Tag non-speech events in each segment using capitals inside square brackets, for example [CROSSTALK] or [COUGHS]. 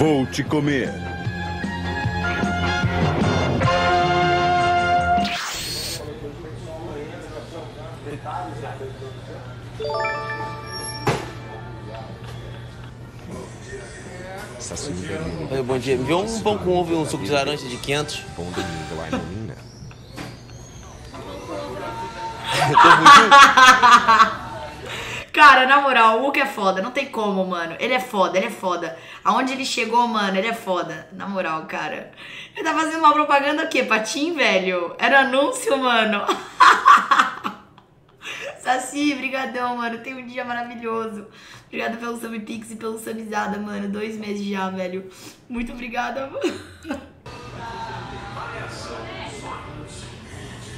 Vou te comer. Oi, bom dia. Me vê um pão com ovo e um suco de laranja de 500. Bom domingo, Armelina. [LAUGHS] Cara, na moral, o Hulk é foda. Não tem como, mano. Ele é foda, ele é foda. Aonde ele chegou, mano, ele é foda. Na moral, cara. Ele tá fazendo uma propaganda o quê? Patim, velho? Era anúncio, mano. [LAUGHS] Saci, brigadão, mano. Tem um dia maravilhoso. Obrigada pelo Subpix e pelo Subizada, mano. Dois meses já, velho. Muito obrigada, mano.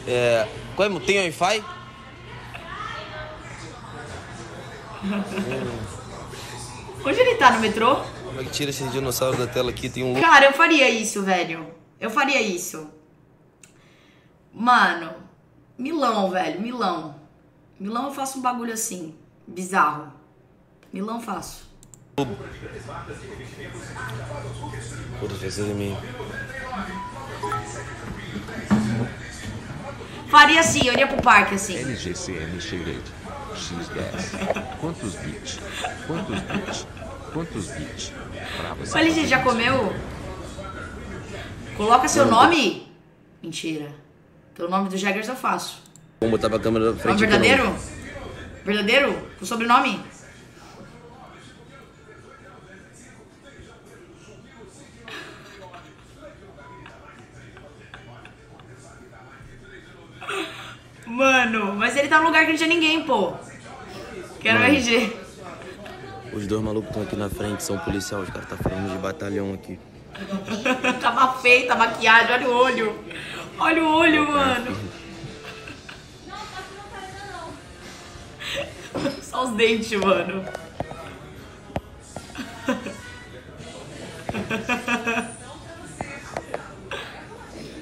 É. Como? Tem Wi-Fi? Onde ele tá? No metrô? Como é que tira esses dinossauros da tela aqui? Tem um. Cara, eu faria isso, velho. Eu faria isso. Mano, Milão, velho, Milão. Milão eu faço um bagulho assim, bizarro. Milão eu faço. Puta, fez em mim. Faria assim, eu iria pro parque assim. LGCM Cheirate. X10. Quantos bits? Quantos bits? Quantos bits? Pra você Olha, gente, já comeu? Coloca seu nome. Mentira. Pelo nome do Jaggers eu faço. Vamos botar pra câmera da Nome frente. aqui, verdadeiro? Verdadeiro? O sobrenome? Mano, mas ele tá num lugar que não tinha ninguém, pô. Quero Mano. RG. Os dois malucos estão aqui na frente, são policiais. Os caras tá falando de batalhão aqui. [LAUGHS] Tava feita a maquiagem, olha o olho. Olha o olho, mano. Só os dentes, mano.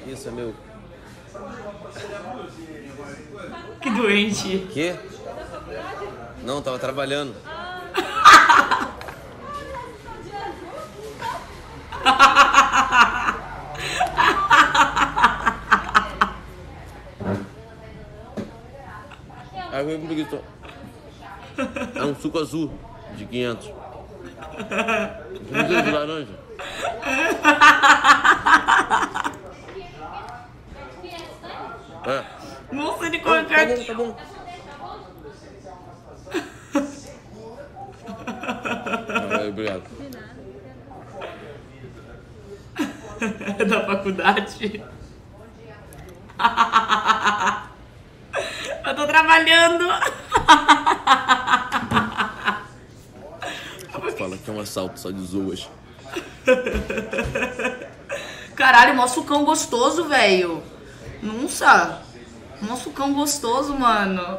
Isso é meu. Que doente. Quê? Não, tava trabalhando. [LAUGHS] Eu me gritou. É um suco azul de 500. Um [LAUGHS] de laranja. [LAUGHS] É. Ele Tá bom, tá bom. Obrigado. [LAUGHS] da faculdade. [LAUGHS] Eu tô trabalhando. Fala que é um assalto só de zoas. Caralho, mó sucão gostoso, velho. Nossa. Mó sucão gostoso, mano.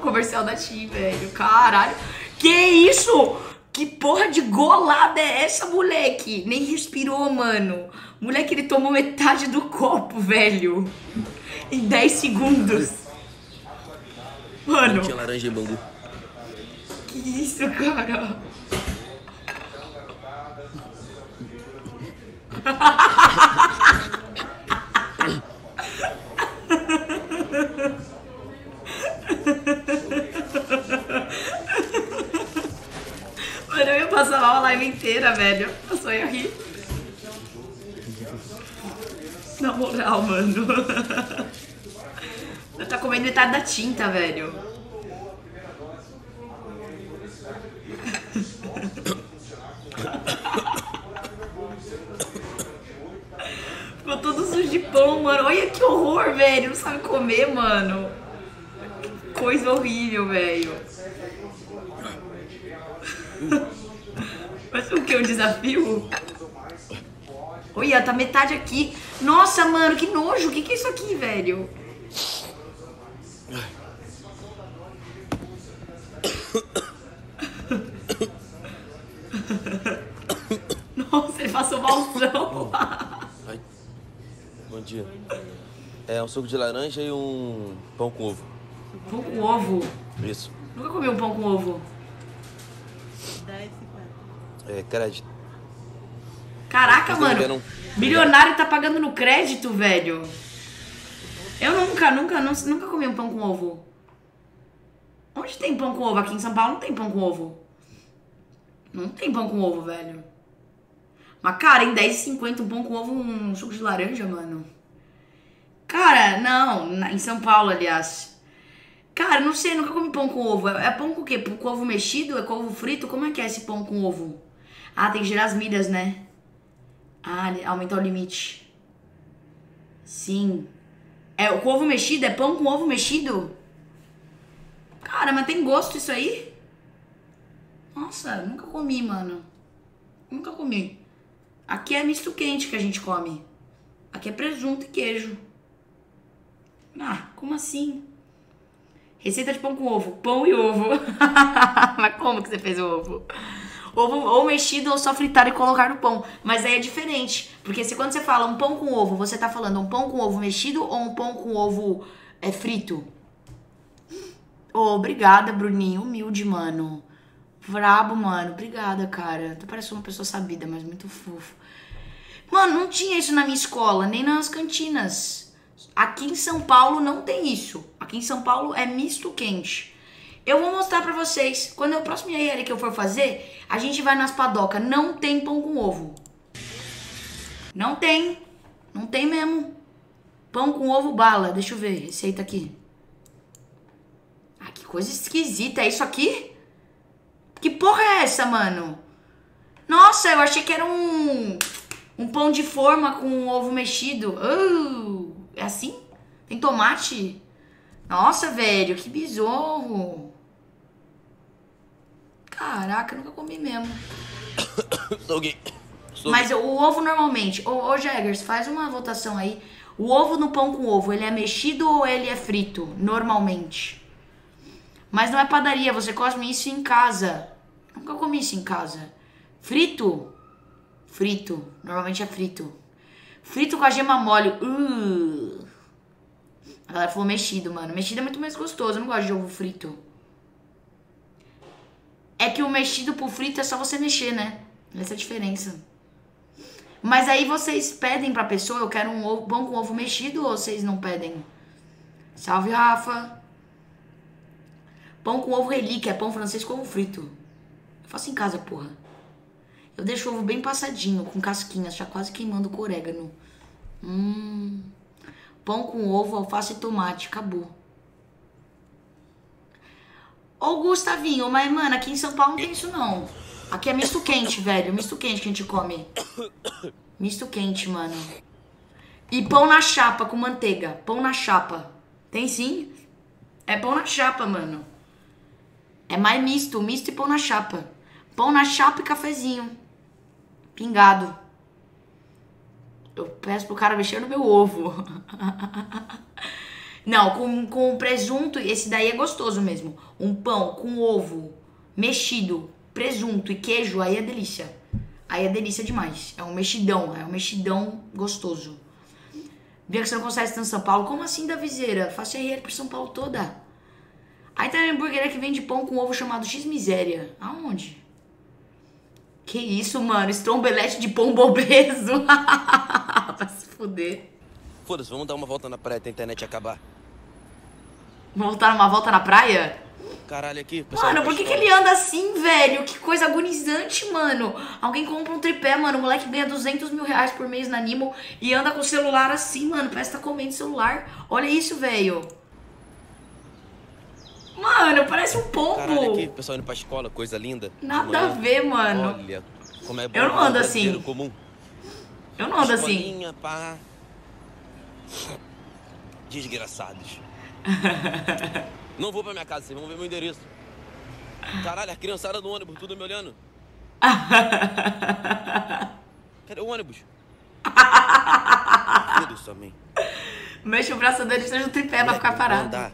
Comercial da Tim, velho. Caralho. Que isso? Que porra de golada é essa, moleque? Nem respirou, mano. Moleque, ele tomou metade do copo, velho. Em 10 segundos. Mano, Tinha laranja e bambu. que isso, cara? [LAUGHS] Mano, eu ia passar a live inteira, velho. Eu só ia rir. Na moral, mano. Eu tá comendo metade da tinta, velho. Ficou todo sujo de pão, mano. Olha que horror, velho. Não sabe comer, mano. Que coisa horrível, velho. Mas o que? Um desafio? Olha, tá metade aqui. Nossa, mano, que nojo. O que, que é isso aqui, velho? Nossa, ele passou malzão. Ai. Bom dia. É um suco de laranja e um pão com ovo. Pão com ovo. Isso. Nunca comi um pão com ovo. 10,50. É crédito. Caraca, não mano. viram? Milionário tá pagando no crédito, velho. Eu nunca, nunca, não- nunca comi um pão com ovo. Onde tem pão com ovo? Aqui em São Paulo não tem pão com ovo. Não tem pão com ovo, velho. Mas, cara, em 10,50 um pão com ovo, um suco de laranja, mano. Cara, não. na- em São Paulo, aliás. Cara, não sei, nunca comi pão com ovo. É, é pão com o quê? Com ovo mexido? É com ovo frito? Como é que é esse pão com ovo? Ah, tem que girar as milhas, né? Ah, aumentar o limite. Sim. É, com ovo mexido? É pão com ovo mexido? Cara, mas tem gosto isso aí? Nossa, nunca comi, mano. Nunca comi. Aqui é misto quente que a gente come. Aqui é presunto e queijo. Ah, como assim? Receita de pão com ovo. Pão e ovo. [LAUGHS] Mas como que você fez o ovo? Ovo ou mexido ou só fritar e colocar no pão. Mas aí é diferente. Porque se quando você fala um pão com ovo, você tá falando um pão com ovo mexido ou um pão com ovo é, frito? Ô, obrigada, Bruninho. Humilde, mano. Brabo, mano. Obrigada, cara. Tu parece uma pessoa sabida, mas muito fofo. Mano, não tinha isso na minha escola, nem nas cantinas. Aqui em São Paulo não tem isso. Aqui em São Paulo é misto quente. Eu vou mostrar pra vocês. Quando o próximo IRL que eu for fazer, a gente vai nas padocas. Não tem pão com ovo. Não tem. Não tem mesmo. Pão com ovo bala. Deixa eu ver. Receita aqui. Ah, que coisa esquisita. É isso aqui? Que porra é essa, mano? Nossa, eu achei que era um. Um pão de forma com ovo mexido. Uh, é assim? Tem tomate? Nossa, velho, que bizarro. Caraca, nunca comi mesmo. [COUGHS] Mas o ovo normalmente. Ô, ô Jaggers, faz uma votação aí. O ovo no pão com ovo, ele é mexido ou ele é frito? Normalmente. Mas não é padaria, você come isso em casa. Nunca comi isso em casa. Frito? Frito. Normalmente é frito. Frito com a gema mole. Uh. A galera falou mexido, mano. Mexido é muito mais gostoso. Eu não gosto de ovo frito. É que o mexido pro frito é só você mexer, né? Essa é a diferença. Mas aí vocês pedem pra pessoa, eu quero um ovo, pão com ovo mexido ou vocês não pedem? Salve, Rafa. Pão com ovo relíquia, é pão francês com ovo frito. Eu faço em casa, porra. Eu deixo ovo bem passadinho, com casquinhas, já quase queimando com orégano. Hum. Pão com ovo, alface e tomate, acabou. Ô, Gustavinho, mas, mano, aqui em São Paulo não tem isso, não. Aqui é misto quente, velho. Misto quente que a gente come. Misto quente, mano. E pão na chapa com manteiga. Pão na chapa. Tem sim? É pão na chapa, mano. É mais misto. Misto e pão na chapa. Pão na chapa e cafezinho. Pingado. Eu peço pro cara mexer no meu ovo. [LAUGHS] Não, com, com presunto, esse daí é gostoso mesmo. Um pão com ovo mexido, presunto e queijo, aí é delícia. Aí é delícia demais. É um mexidão, é um mexidão gostoso. Que você não consegue estar em São Paulo. Como assim, da viseira? Faço RR por São Paulo toda. Aí tem uma hamburgueria que vende pão com ovo chamado X Miséria. Aonde? Que isso, mano? Estrombelete de pombo obeso. [LAUGHS] Vai se fuder. Foda-se, vamos dar uma volta na praia até a internet acabar. Voltar uma volta na praia? Caralho, aqui. Mano, por que, que ele anda assim, velho? Que coisa agonizante, mano. Alguém compra um tripé, mano. O moleque ganha 200 mil reais por mês na Nimo e anda com o celular assim, mano. Parece que tá comendo celular. Olha isso, velho. Mano, parece um pombo. Caralho, aqui, pessoal indo pra escola, coisa linda. Nada a ver, mano. Olha, como é bom. Eu não um ando assim. Comum. Eu não ando assim. Escolinha, pá. Desgraçados. [LAUGHS] não vou pra minha casa, vocês vão ver meu endereço. Caralho, a criançada do ônibus, tudo me olhando. [LAUGHS] Cadê o ônibus? [LAUGHS] Foda-se também. Mexe o braço dele, seja o tripé pra ficar parado. andar.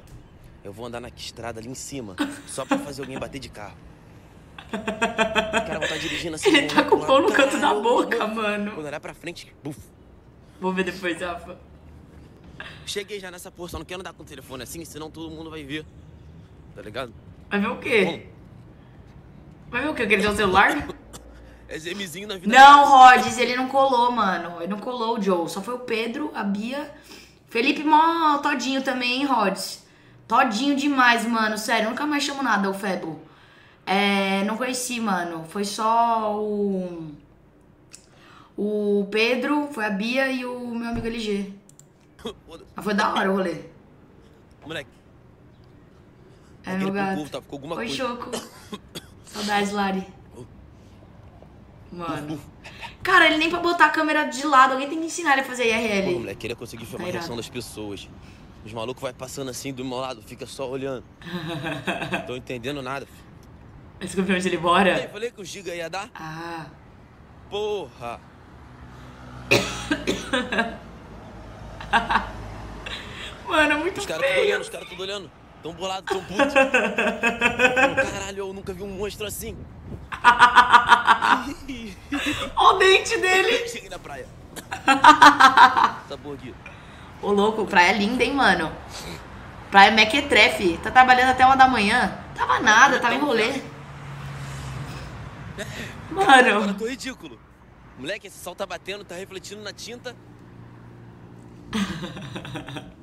Eu vou andar na estrada ali em cima, só pra fazer alguém bater de carro. O cara vai dirigindo assim. Ele tá com o pão no canto da boca, Quando mano. olhar pra frente, buf. Vou ver depois, Rafa. Cheguei já nessa porra, só não quero andar com o telefone assim, senão todo mundo vai ver. Tá ligado? Vai ver o quê? Bom, Vai ver o quê? Quer dizer o celular? [LAUGHS] É Zemizinho na vida Não. Rods, ele não colou, mano. Ele não colou o Joe. Só foi o Pedro, a Bia. Felipe mó todinho também, hein, Rods? Todinho demais, mano. Sério, eu nunca mais chamo nada, o Febo. É, não conheci, mano. Foi só o. O Pedro, foi a Bia e o meu amigo LG. Mas foi da hora o rolê. Moleque, É, meu gato. tá? Ficou alguma Oi, coisa. Choco. Saudades, Lari. Mano. Cara, ele nem pra botar a câmera de lado. Alguém tem que ensinar ele a fazer Pô, IRL. moleque, queria conseguir filmar Tá a reação irado. das pessoas. Os malucos vai passando assim do meu lado, fica só olhando. [LAUGHS] Tô entendendo nada. Esse campeão de ele bora? falei que o Giga ia dar? Ah. Porra! [COUGHS] Mano, é muito Os caras tudo feio. olhando, os caras tudo olhando. Tão bolado, tão puto. [LAUGHS] Caralho, eu nunca vi um monstro assim. Olha o dente dele. Cheguei na praia. [LAUGHS] Essa porra aqui. Ô, louco, praia linda, hein, mano? Praia Mequetrefe. Tá trabalhando até uma da manhã? Tava nada, tava em rolê. Agora Mano, tô ridículo. Moleque, esse sol tá batendo, tá refletindo na tinta. [LAUGHS]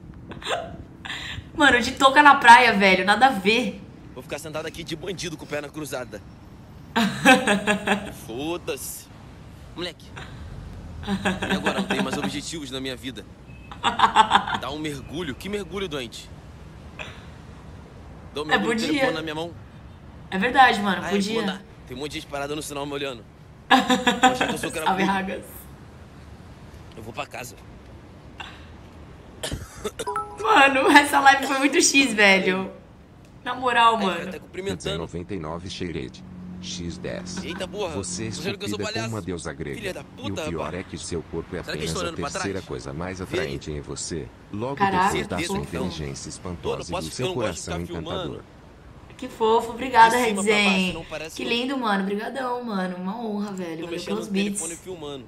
mano, de touca na praia, velho. Nada a ver. Vou ficar sentado aqui de bandido com perna cruzada. [LAUGHS] Foda-se. Moleque. E agora não tenho mais objetivos na minha vida. [LAUGHS] Dá um mergulho. Que mergulho, doente? Dá um mergulho com o podia. na minha mão. É verdade, mano. Ai, Podia. dar. Tem um monte de gente parada no sinal me olhando. [LAUGHS] Achar que eu sou Salve. Ragas. Eu vou pra casa. Mano, essa live foi muito X, velho. Na moral, mano. até cumprimentando. 99 Xerede. X10. Eita porra. Você é Tô achando que eu sou estúpida como uma deusa grega. Filha da e puta, o pior rapaz. é que seu corpo é apenas a terceira coisa mais atraente em você. Logo Caraca, depois da sua fofo. inteligência Pô, espantosa não e do seu coração ficar filmando. encantador. Que fofo. Obrigada, Redzen. Que lindo, mano. Obrigadão, mano. Uma honra, velho. Tô Valeu pelos beats. filmando.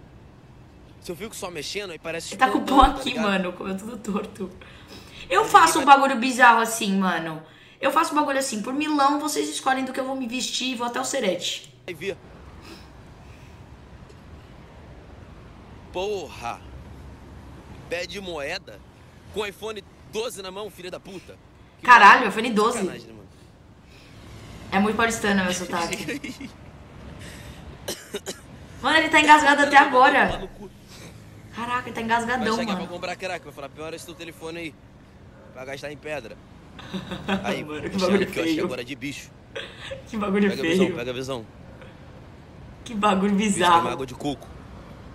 Se eu fico só mexendo, aí parece Ele tá com o pão tá aqui, ligado? mano. Comeu tudo torto. Eu faço um bagulho bizarro assim, mano. Eu faço um bagulho assim. Por milão, vocês escolhem do que eu vou me vestir e vou até o serete. Vai ver. Porra! Pede moeda com iPhone 12 na mão, filha da puta. Que Caralho, iPhone 12. sacanagem, né? É muito paulistano meu sotaque. [LAUGHS] Mano, ele tá engasgado até agora. Caraca, ele tá Vai engasgadão, pra mano. comprar crack, vai falar, pior esse teu telefone aí. Pra gastar em pedra. Aí, [LAUGHS] Mano, que bagulho que eu achei feio. agora de bicho. Que bagulho Pega a visão, feio. pega a visão. Que bagulho Bicho, bizarro. água de coco.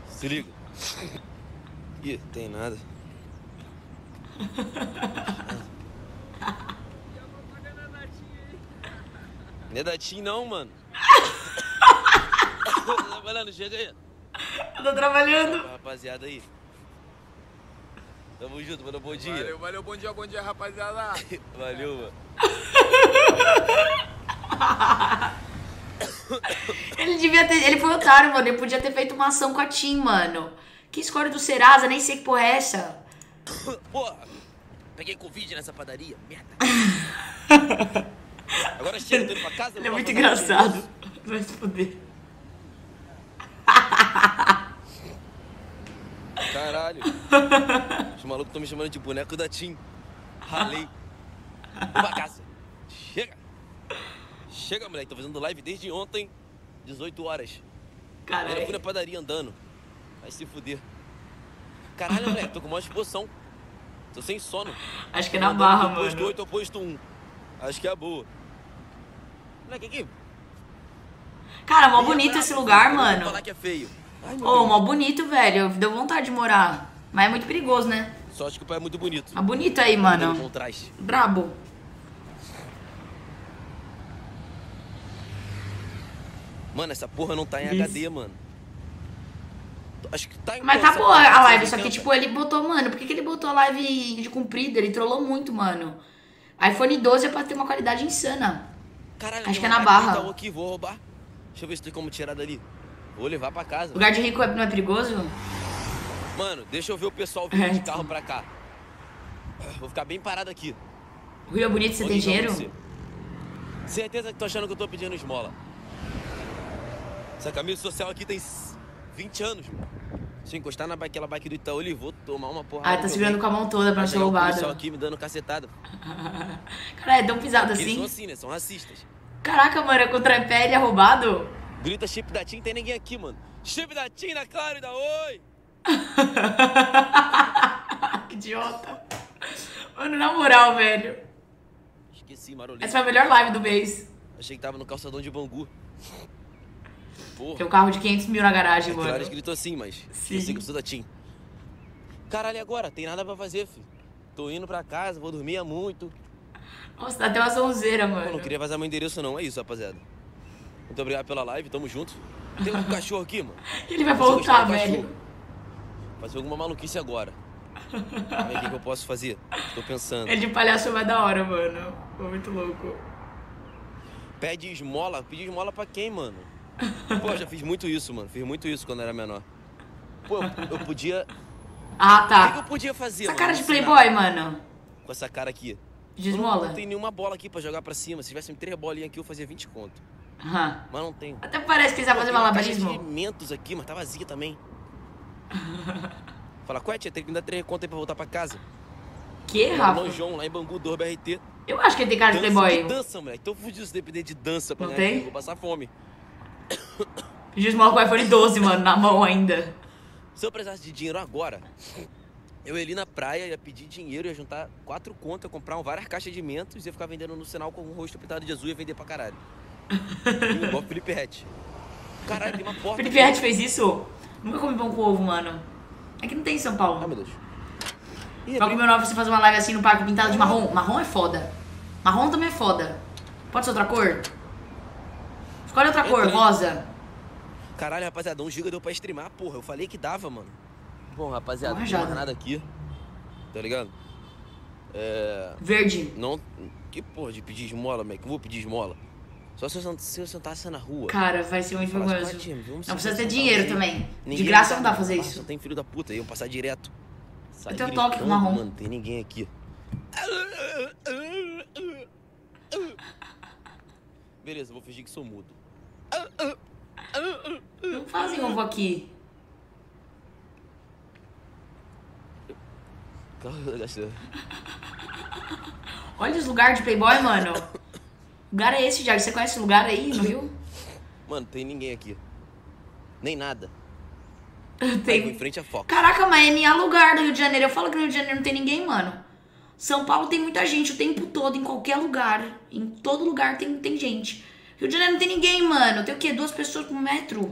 Se liga. Ih, tem nada. Não é da Tim não, mano. [LAUGHS] Tô trabalhando, chega aí. Eu tô trabalhando. Rapaziada aí. Tamo junto, mano. Bom dia. Valeu, valeu, bom dia, bom dia, rapaziada. [LAUGHS] Valeu, mano. Ele devia ter. Ele foi otário, mano. Ele podia ter feito uma ação com a Tim, mano. Que escolha do Serasa, nem sei que porra é essa. Porra, peguei Covid nessa padaria. Merda. [LAUGHS] Agora chega, tô indo pra casa. Ele é muito engraçado. Vai se fuder. Caralho. [LAUGHS] Os malucos estão me chamando de boneco da Tim. Ralei. Casa. Chega. Chega, moleque. Tô fazendo live desde ontem, 18 horas. Eu fui na Caralho. padaria andando. Vai se fuder. Caralho, moleque. Tô com uma disposição. Tô sem sono. Acho que é na barra, do Posto mano. 8 ao posto 1. Acho que é a boa. Moleque, aqui. Cara, mó bonito esse lugar, mano. falar que é feio. Ô, Deus. mó bonito, velho. Deu vontade de morar. Mas é muito perigoso, né? Sorte que o pai é muito bonito. Mas bonito aí, mano. contraste. Brabo. Mano, essa porra não tá em Isso. HD, mano. Acho que tá em Mas tá boa parte, a live, só 180. que, tipo, ele botou, mano, por que, que ele botou a live de comprida? Ele trollou muito, mano. iPhone 12 é pra ter uma qualidade insana. Caralho, acho que é na Barra. Itaú aqui, vou roubar. Deixa eu ver se tem como tirar dali. Vou levar pra casa. Lugar de rico é- não é perigoso? Mano, deixa eu ver o pessoal vindo É, de então. carro pra cá. Vou ficar bem parado aqui. O Rio é bonito, você Onde tem dinheiro? você? Certeza que tô achando que eu tô pedindo esmola. Essa camisa social aqui tem 20 anos, mano. Se eu encostar na bike, do Itaú, ele vou tomar uma porrada. Ah, tá segurando com a mão toda pra não ser roubado. aqui me dando cacetada. [LAUGHS] Cara, é tão pisado Eles são assim. assim, né? São racistas. Caraca, mano, é com o tripé ele é roubado? Grita chip da TIM, tem ninguém aqui, mano. Chip da TIM na Claro e da Oi! [LAUGHS] que idiota. Mano, na moral, velho. Esqueci, marolei. Essa foi a melhor live do mês. Achei que tava no calçadão de Bangu. Porra. Tem um carro de 500 mil na garagem, Claro, mano. escrito assim, mas Sim. eu sei que eu sou da TIM. Caralho, agora? Tem nada pra fazer, filho. Tô indo pra casa, vou dormir é muito. Nossa, dá até uma sonzeira, Eu mano. não queria vazar meu endereço, não. É isso, rapaziada. Muito obrigado pela live, tamo junto. Tem um [LAUGHS] cachorro aqui, mano. Ele vai voltar, velho. Fazer alguma maluquice agora. O que, eu posso fazer? Tô pensando. Ele de palhaço vai da hora, mano. Foi muito louco. Pede esmola. Pedir esmola pra quem, mano? Pô, já fiz muito isso, mano. Fiz muito isso quando era menor. Pô, eu, podia. Ah, O que, que eu tá. podia fazer, Essa mano? cara de playboy, mano. Com essa cara aqui. De Eu Não, esmola. não tem nenhuma bola aqui pra jogar pra cima. Se tivesse três bolinhas aqui, eu fazia 20 conto. Aham. Mas não tem. Até parece que ele sabe fazer Tem malabarismo. alimentos aqui, mas tá vazia também. [LAUGHS] Fala, qual é, tia? Tem que me dar três conto aí pra voltar pra casa. Que, Rafa? Lonjão, lá em Bangu, do BRT. Eu acho que ele tem cara de Dança, playboy. dança, moleque. Tô fudido se depender de dança pra Não ganhar tem? dinheiro, Vou passar fome. De esmola com o iPhone 12, mano, na mão ainda. Se eu precisasse de dinheiro agora, eu ia ali na praia, ia pedir dinheiro, ia juntar quatro contas, ia comprar um- várias caixas de mentos, ia ficar vendendo no sinal com um rosto pintado de azul e ia vender pra caralho. [LAUGHS] Igual Felipe Rett. Caralho, tem uma porta. Felipe aqui. Rett fez isso? Nunca comi pão com ovo, mano. É que não tem em São Ah, Paulo. meu Deus. Ih, Pra comer nova, você fazer uma live assim no parque pintado de marrom. Marrom é foda. Marrom também é foda. Pode ser outra cor? Escolhe outra cor, rosa. Caralho, rapaziada, um giga deu pra streamar, porra. Eu falei que dava, mano. Bom, rapaziada, não tem nada aqui. Tá ligado? É. Verde. Não. Que porra de pedir esmola, moleque? Eu vou pedir esmola. Só se eu, se eu sentasse na rua. Cara, vai ser muito vergonhoso. "Ah, Jimmy, vamos Não precisa ter dinheiro aí." também. De graça não dá pra fazer Nossa, isso. Tem filho da puta, iam passar direto. Sai Eu tenho toque com marrom. Mano, tem ninguém aqui. Beleza, vou fingir que sou mudo. Não fazem ovo aqui. Olha os lugares de playboy, mano. O lugar é esse, Jair. Você conhece esse lugar aí no Rio? [COUGHS] Mano, tem ninguém aqui. Nem nada. Aí vou em Tem. frente à Fox. Caraca, mas é minha lugar do Rio de Janeiro. Eu falo que no Rio de Janeiro não tem ninguém, mano. São Paulo tem muita gente o tempo todo, em qualquer lugar. Em todo lugar tem, tem gente. Rio de Janeiro não tem ninguém, mano. Tem o quê? Duas pessoas por metro?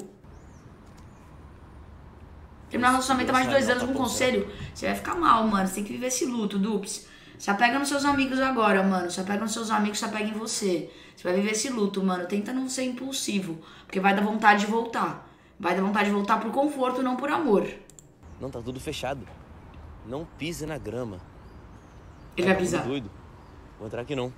Terminar um relacionamento há mais de dois anos com um conselho. Você vai ficar mal, mano. Você tem que viver esse luto, Dups. Se apega nos seus amigos agora, mano. Se apega nos seus amigos, se apega em você. Você vai viver esse luto, mano. Tenta não ser impulsivo. Porque vai dar vontade de voltar. Vai dar vontade de voltar por conforto, não por amor. Não, tá tudo fechado. Não pise na grama. Ele Tá vai pisar. doido. Vou entrar aqui não.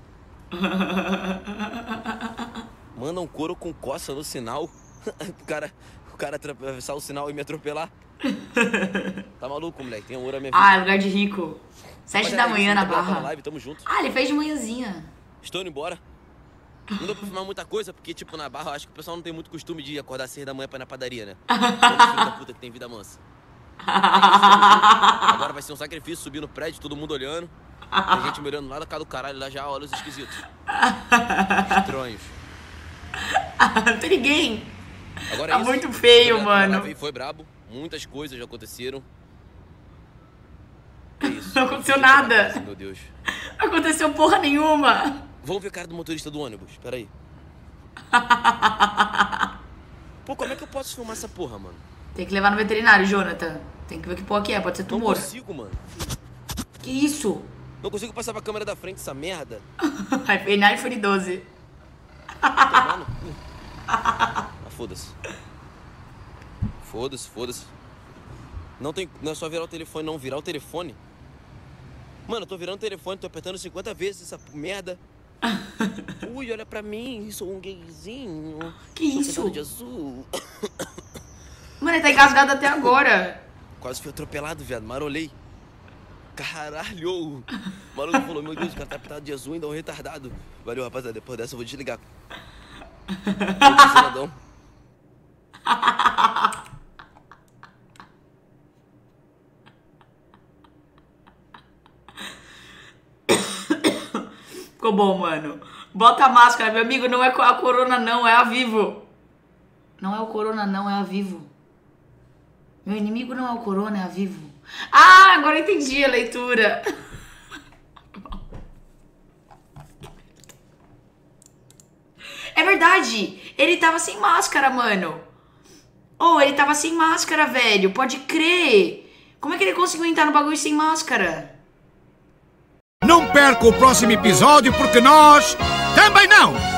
[LAUGHS] Manda um couro com coça no sinal. [LAUGHS] o cara, o cara atravessar o sinal e me atropelar. [LAUGHS] tá maluco, moleque? Tem ouro à minha vida. Ah, é lugar de rico. Sete da manhã na barra. live, tamo junto. Ah, ele fez de manhãzinha. Estou indo embora. Não deu pra filmar muita coisa, porque, tipo, na barra, eu acho que o pessoal não tem muito costume de acordar às seis da manhã pra ir na padaria, né? Todo filho da puta que tem vida mansa. Agora vai ser um sacrifício subir no prédio, todo mundo olhando. Tem gente me olhando lá da casa do caralho, lá já olha os esquisitos. Estranhos. não tem ninguém. Agora Tá é isso. muito feio, mano. Foi brabo. Muitas coisas já aconteceram. [LAUGHS] Não aconteceu nada. Meu Deus. Não aconteceu porra nenhuma. Vamos ver a cara do motorista do ônibus. Pera aí. [LAUGHS] Pô, como é que eu posso filmar essa porra, mano? Tem que levar no veterinário, Jonathan. Tem que ver que porra que é, pode ser Não tumor. consigo, mano. Que isso? Não consigo passar pra câmera da frente essa merda. [LAUGHS] iPhone iPhone 12. Tomar no cu. Ah, foda-se. Foda-se, foda-se. Não tem. Não é só virar o telefone, não. Virar o telefone. Mano, eu tô virando o telefone, tô apertando 50 vezes essa merda. [LAUGHS] Ui, olha pra mim, sou um gayzinho. Que isso? de azul. [COUGHS] Mano, ele tá engasgado até agora. Quase fui atropelado, viado. Marolei. Caralho! O maluco falou, meu Deus, o cara tá pintado de azul, ainda é um retardado. Valeu, rapaziada. Depois dessa eu vou desligar. [LAUGHS] [LAUGHS] Tô desligadão. Ficou bom, mano. Bota a máscara, meu amigo. Não é a corona, não. É a Vivo. Não é o corona, não. É a Vivo. Meu inimigo não é o corona, é a Vivo. Ah, agora entendi a leitura. [LAUGHS] É verdade. Ele tava sem máscara, mano. Oh, ele tava sem máscara, velho. Pode crer. Como é que ele conseguiu entrar no bagulho sem máscara? Não perca o próximo episódio porque nós também não!